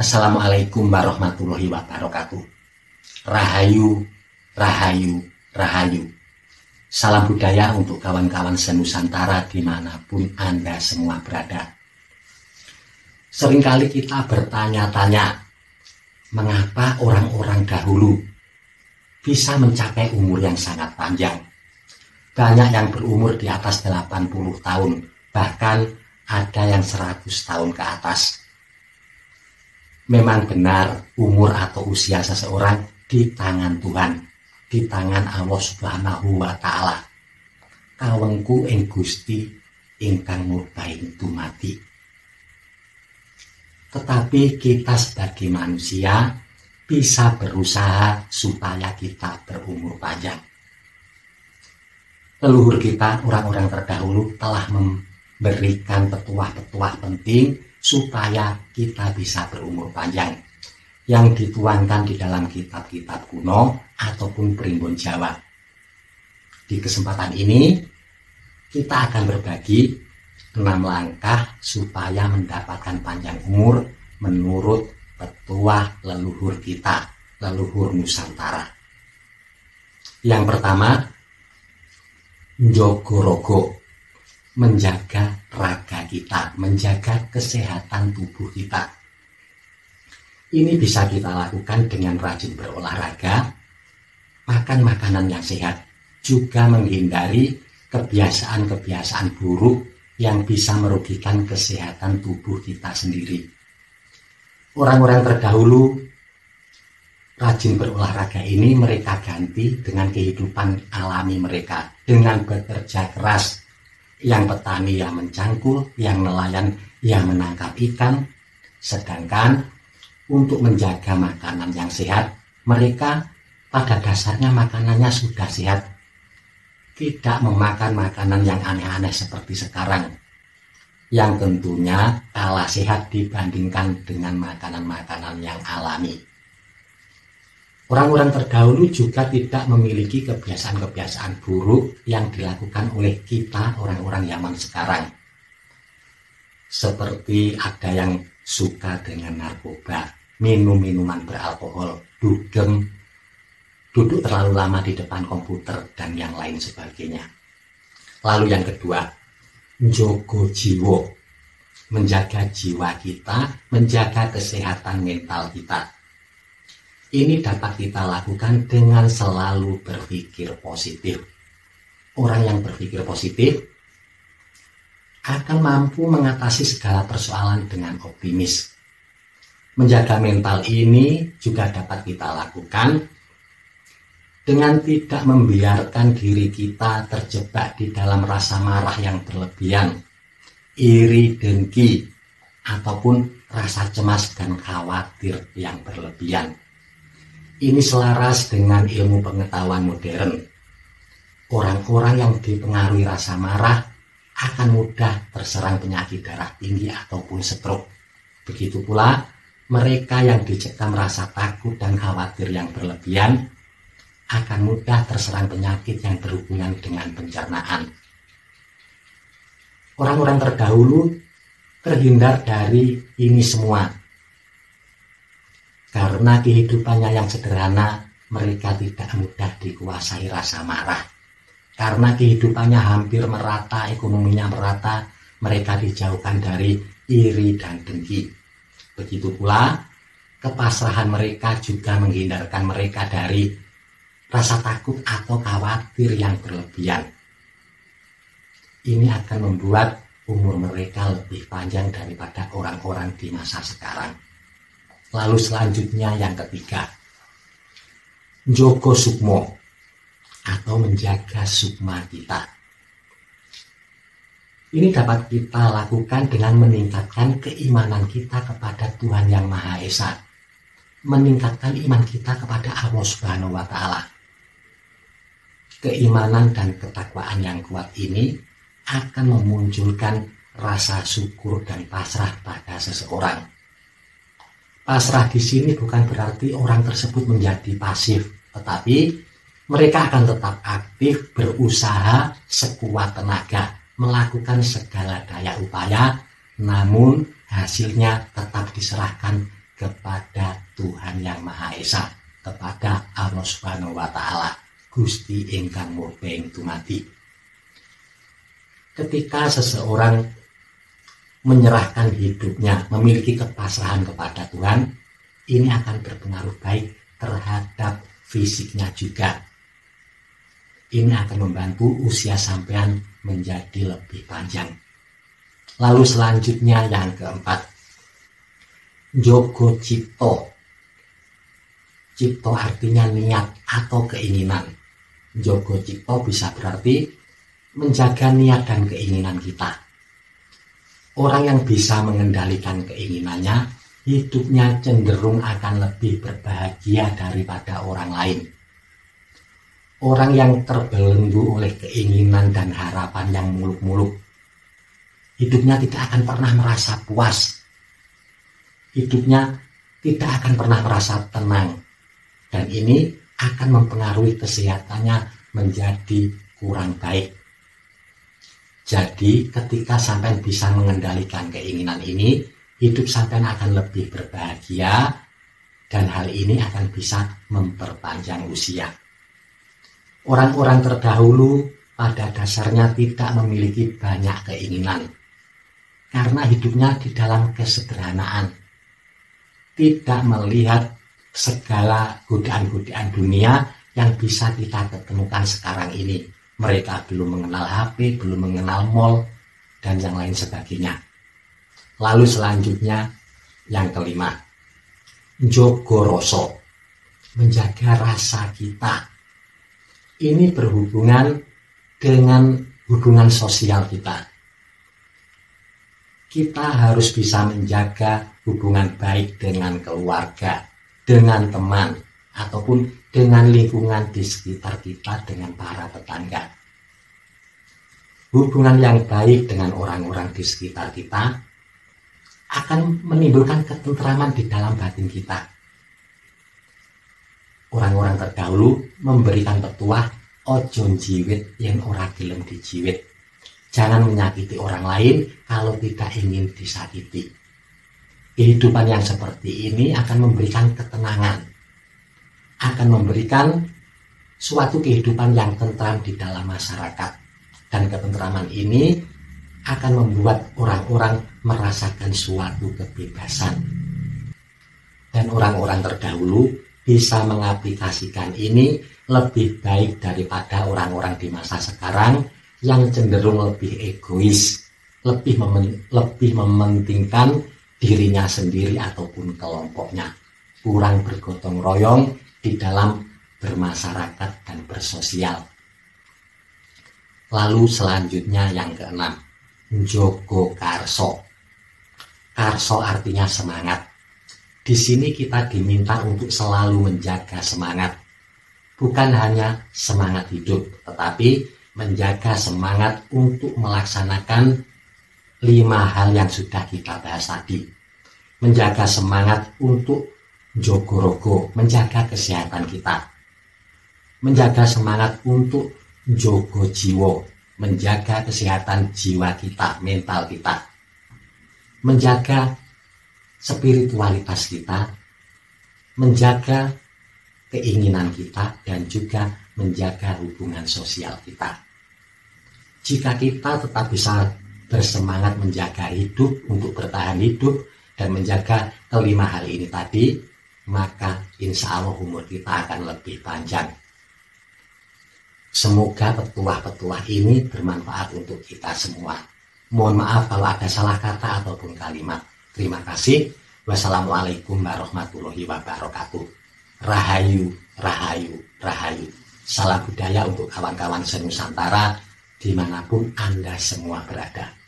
Assalamualaikum warahmatullahi wabarakatuh. Rahayu, rahayu, rahayu. Salam budaya untuk kawan-kawan senusantara di mana pun Anda semua berada. Seringkali kita bertanya-tanya, mengapa orang-orang dahulu bisa mencapai umur yang sangat panjang? Banyak yang berumur di atas 80 tahun, bahkan ada yang 100 tahun ke atas memang benar umur atau usia seseorang di tangan Tuhan, di tangan Allah Subhanahu wa taala. Kawengku ing Gusti ingkang murkaing mati. Tetapi kita sebagai manusia bisa berusaha supaya kita berumur panjang. Leluhur kita, orang-orang terdahulu telah memberikan petuah-petuah penting supaya kita bisa berumur panjang yang dituangkan di dalam kitab-kitab kuno ataupun primbon Jawa. Di kesempatan ini kita akan berbagi enam langkah supaya mendapatkan panjang umur menurut petuah leluhur kita, leluhur Nusantara. Yang pertama, Jogorogo menjaga raga kita, menjaga kesehatan tubuh kita. Ini bisa kita lakukan dengan rajin berolahraga, makan makanan yang sehat, juga menghindari kebiasaan-kebiasaan buruk yang bisa merugikan kesehatan tubuh kita sendiri. Orang-orang terdahulu rajin berolahraga ini mereka ganti dengan kehidupan alami mereka dengan bekerja keras yang petani yang mencangkul, yang nelayan yang menangkap ikan. Sedangkan untuk menjaga makanan yang sehat, mereka pada dasarnya makanannya sudah sehat. Tidak memakan makanan yang aneh-aneh seperti sekarang. Yang tentunya kalah sehat dibandingkan dengan makanan-makanan yang alami. Orang-orang terdahulu juga tidak memiliki kebiasaan-kebiasaan buruk yang dilakukan oleh kita orang-orang zaman sekarang. Seperti ada yang suka dengan narkoba, minum minuman beralkohol, dugem, duduk terlalu lama di depan komputer, dan yang lain sebagainya. Lalu yang kedua, jogo jiwo, menjaga jiwa kita, menjaga kesehatan mental kita ini dapat kita lakukan dengan selalu berpikir positif. Orang yang berpikir positif akan mampu mengatasi segala persoalan dengan optimis. Menjaga mental ini juga dapat kita lakukan dengan tidak membiarkan diri kita terjebak di dalam rasa marah yang berlebihan, iri, dengki, ataupun rasa cemas dan khawatir yang berlebihan ini selaras dengan ilmu pengetahuan modern. Orang-orang yang dipengaruhi rasa marah akan mudah terserang penyakit darah tinggi ataupun stroke. Begitu pula mereka yang dicekam rasa takut dan khawatir yang berlebihan akan mudah terserang penyakit yang berhubungan dengan pencernaan. Orang-orang terdahulu terhindar dari ini semua karena kehidupannya yang sederhana, mereka tidak mudah dikuasai rasa marah. Karena kehidupannya hampir merata, ekonominya merata, mereka dijauhkan dari iri dan dengki. Begitu pula, kepasrahan mereka juga menghindarkan mereka dari rasa takut atau khawatir yang berlebihan. Ini akan membuat umur mereka lebih panjang daripada orang-orang di masa sekarang. Lalu selanjutnya yang ketiga, Joko Sukmo atau menjaga sukma kita. Ini dapat kita lakukan dengan meningkatkan keimanan kita kepada Tuhan Yang Maha Esa. Meningkatkan iman kita kepada Allah Subhanahu wa taala. Keimanan dan ketakwaan yang kuat ini akan memunculkan rasa syukur dan pasrah pada seseorang pasrah di sini bukan berarti orang tersebut menjadi pasif, tetapi mereka akan tetap aktif berusaha sekuat tenaga, melakukan segala daya upaya, namun hasilnya tetap diserahkan kepada Tuhan Yang Maha Esa, kepada Allah Subhanahu wa taala, Gusti ingkang murbeng tumati. Ketika seseorang menyerahkan hidupnya, memiliki kepasrahan kepada Tuhan, ini akan berpengaruh baik terhadap fisiknya juga. Ini akan membantu usia sampean menjadi lebih panjang. Lalu selanjutnya yang keempat, Jogo Cipto. Cipto artinya niat atau keinginan. Jogo Cipto bisa berarti menjaga niat dan keinginan kita. Orang yang bisa mengendalikan keinginannya, hidupnya cenderung akan lebih berbahagia daripada orang lain. Orang yang terbelenggu oleh keinginan dan harapan yang muluk-muluk hidupnya tidak akan pernah merasa puas. Hidupnya tidak akan pernah merasa tenang. Dan ini akan mempengaruhi kesehatannya menjadi kurang baik. Jadi ketika sampai bisa mengendalikan keinginan ini, hidup sampai akan lebih berbahagia dan hal ini akan bisa memperpanjang usia. Orang-orang terdahulu pada dasarnya tidak memiliki banyak keinginan karena hidupnya di dalam kesederhanaan. Tidak melihat segala godaan-godaan dunia yang bisa kita ketemukan sekarang ini. Mereka belum mengenal HP, belum mengenal mall, dan yang lain sebagainya. Lalu selanjutnya yang kelima, Jogoroso, menjaga rasa kita. Ini berhubungan dengan hubungan sosial kita kita harus bisa menjaga hubungan baik dengan keluarga, dengan teman, ataupun dengan lingkungan di sekitar kita dengan para tetangga. Hubungan yang baik dengan orang-orang di sekitar kita akan menimbulkan ketentraman di dalam batin kita. Orang-orang terdahulu memberikan petuah ojo jiwit yang ora gelem dijiwit Jangan menyakiti orang lain kalau tidak ingin disakiti. Kehidupan yang seperti ini akan memberikan ketenangan, akan memberikan suatu kehidupan yang tentram di dalam masyarakat. Dan ketentraman ini akan membuat orang-orang merasakan suatu kebebasan. Dan orang-orang terdahulu bisa mengaplikasikan ini lebih baik daripada orang-orang di masa sekarang yang cenderung lebih egois, lebih memen, lebih mementingkan dirinya sendiri ataupun kelompoknya, kurang bergotong royong di dalam bermasyarakat dan bersosial. Lalu selanjutnya yang keenam, Jogo Karso. Karso artinya semangat. Di sini kita diminta untuk selalu menjaga semangat. Bukan hanya semangat hidup, tetapi menjaga semangat untuk melaksanakan lima hal yang sudah kita bahas tadi. Menjaga semangat untuk jogorogo, menjaga kesehatan kita. Menjaga semangat untuk jogo jiwo, menjaga kesehatan jiwa kita, mental kita. Menjaga spiritualitas kita, menjaga keinginan kita, dan juga menjaga hubungan sosial kita. Jika kita tetap bisa bersemangat menjaga hidup untuk bertahan hidup dan menjaga kelima hal ini tadi, maka insya Allah umur kita akan lebih panjang. Semoga petuah-petuah ini bermanfaat untuk kita semua. Mohon maaf kalau ada salah kata ataupun kalimat. Terima kasih. Wassalamualaikum warahmatullahi wabarakatuh. Rahayu, rahayu, rahayu. Salam budaya untuk kawan-kawan senusantara di mana pun Anda semua berada.